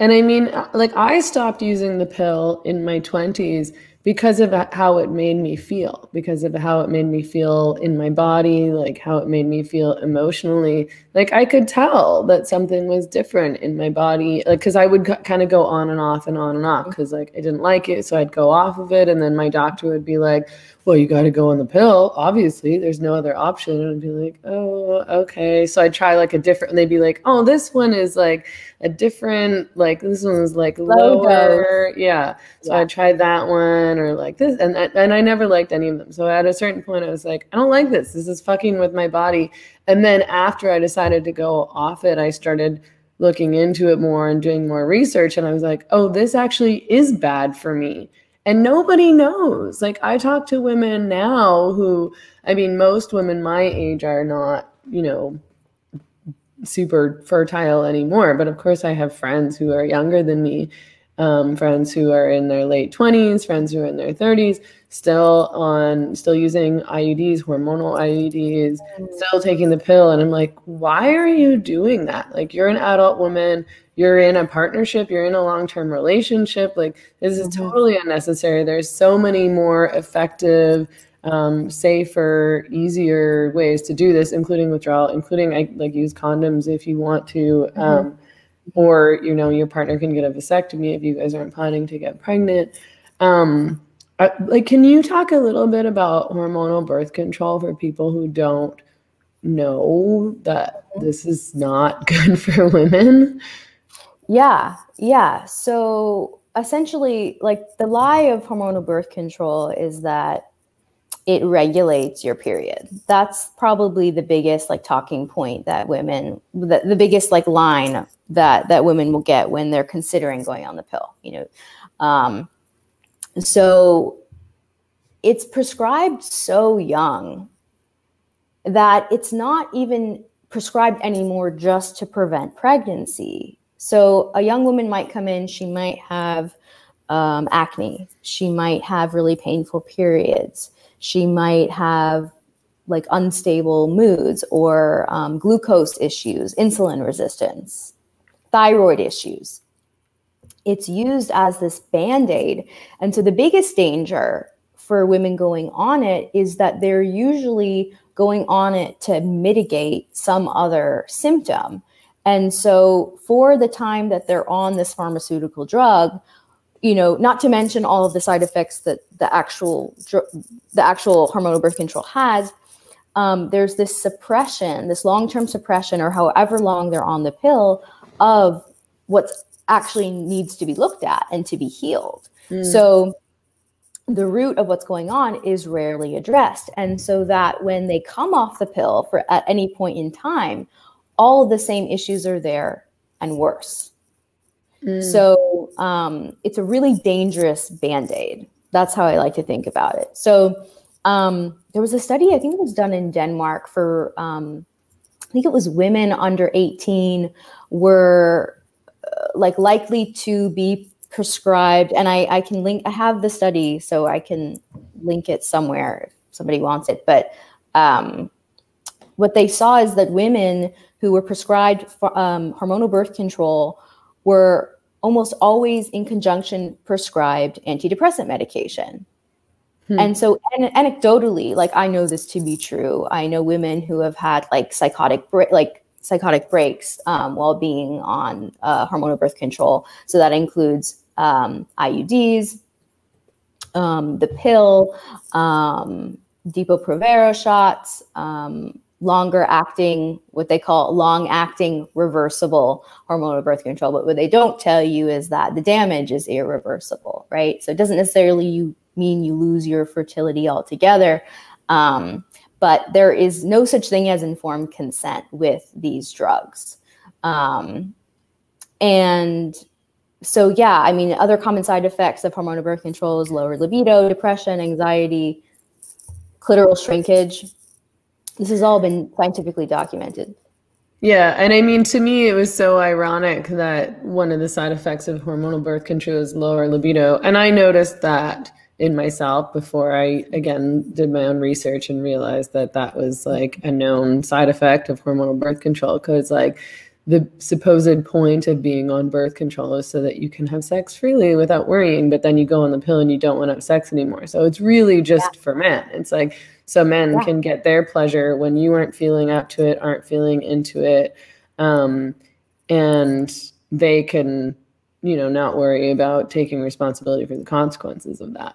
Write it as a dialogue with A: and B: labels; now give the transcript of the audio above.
A: And I mean, uh, like, I stopped using the pill in my 20s because of uh, how it made me feel, because of how it made me feel in my body, like how it made me feel emotionally. Like I could tell that something was different in my body, like because I would kind of go on and off and on and off mm-hmm. because like I didn't like it, so I'd go off of it, and then my doctor would be like, "Well, you got to go on the pill. Obviously, there's no other option." And I'd be like, "Oh, okay." So I'd try like a different, and they'd be like, "Oh, this one is like a different, like this one's like lower, yeah." So yeah. I tried that one or like this, and and I never liked any of them. So at a certain point, I was like, "I don't like this. This is fucking with my body." And then after I decided to go off it, I started looking into it more and doing more research. And I was like, oh, this actually is bad for me. And nobody knows. Like, I talk to women now who, I mean, most women my age are not, you know, super fertile anymore. But of course, I have friends who are younger than me, um, friends who are in their late 20s, friends who are in their 30s still on still using IUDs, hormonal IUDs, mm. still taking the pill. And I'm like, why are you doing that? Like you're an adult woman, you're in a partnership, you're in a long-term relationship. Like this is mm-hmm. totally unnecessary. There's so many more effective um, safer, easier ways to do this, including withdrawal, including I like use condoms if you want to, mm-hmm. um, or you know your partner can get a vasectomy if you guys aren't planning to get pregnant. Um, uh, like, can you talk a little bit about hormonal birth control for people who don't know that this is not good for women?
B: Yeah, yeah. So essentially, like the lie of hormonal birth control is that it regulates your period. That's probably the biggest like talking point that women, the, the biggest like line that that women will get when they're considering going on the pill. You know, um, so it's prescribed so young that it's not even prescribed anymore just to prevent pregnancy. So a young woman might come in, she might have um, acne, she might have really painful periods, she might have like unstable moods or um, glucose issues, insulin resistance, thyroid issues it's used as this band aid. And so the biggest danger for women going on it is that they're usually going on it to mitigate some other symptom. And so for the time that they're on this pharmaceutical drug, you know, not to mention all of the side effects that the actual the actual hormonal birth control has, um, there's this suppression, this long-term suppression, or however long they're on the pill, of what's actually needs to be looked at and to be healed. Mm. So the root of what's going on is rarely addressed. And so that when they come off the pill for at any point in time, all the same issues are there and worse. Mm. So um, it's a really dangerous band aid. That's how I like to think about it. So um, there was a study, I think it was done in Denmark for, um, I think it was women under 18 were like likely to be prescribed and I, I can link i have the study so i can link it somewhere if somebody wants it but um, what they saw is that women who were prescribed for, um, hormonal birth control were almost always in conjunction prescribed antidepressant medication hmm. and so and anecdotally like i know this to be true i know women who have had like psychotic like psychotic breaks um, while being on uh, hormonal birth control. So that includes um, IUDs, um, the pill, um, Depo-Provera shots, um, longer acting, what they call long acting reversible hormonal birth control. But what they don't tell you is that the damage is irreversible, right? So it doesn't necessarily you mean you lose your fertility altogether. Um, but there is no such thing as informed consent with these drugs. Um, and so, yeah, I mean, other common side effects of hormonal birth control is lower libido, depression, anxiety, clitoral shrinkage. This has all been scientifically documented.
A: Yeah, and I mean, to me, it was so ironic that one of the side effects of hormonal birth control is lower libido. And I noticed that in myself before I again did my own research and realized that that was like a known side effect of hormonal birth control because like the supposed point of being on birth control is so that you can have sex freely without worrying, but then you go on the pill and you don't want to have sex anymore. So it's really just yeah. for men. It's like so men yeah. can get their pleasure when you aren't feeling up to it, aren't feeling into it, um, and they can, you know, not worry about taking responsibility for the consequences of that.